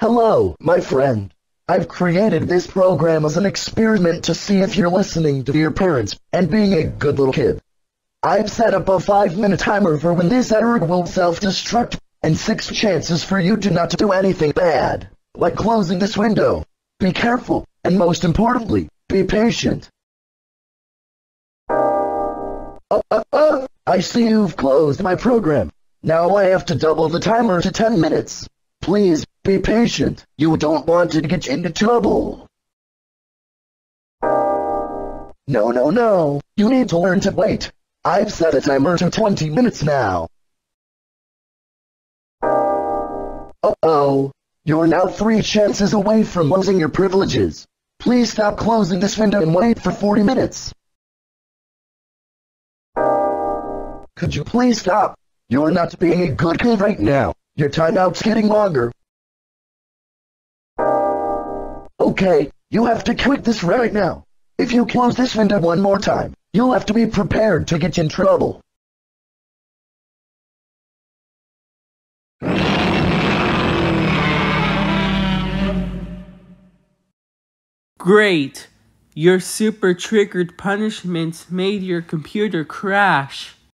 Hello, my friend. I've created this program as an experiment to see if you're listening to your parents and being a good little kid. I've set up a 5 minute timer for when this error will self-destruct, and 6 chances for you to not do anything bad, like closing this window. Be careful, and most importantly, be patient. Uh, uh, uh, I see you've closed my program. Now I have to double the timer to 10 minutes. Please, be patient. You don't want to get into trouble. No, no, no. You need to learn to wait. I've set a timer to 20 minutes now. Uh-oh. You're now three chances away from losing your privileges. Please stop closing this window and wait for 40 minutes. Could you please stop? You're not being a good kid right now. Your timeout's getting longer. Okay, you have to quit this right now. If you close this window one more time, you'll have to be prepared to get in trouble. Great! Your super triggered punishments made your computer crash.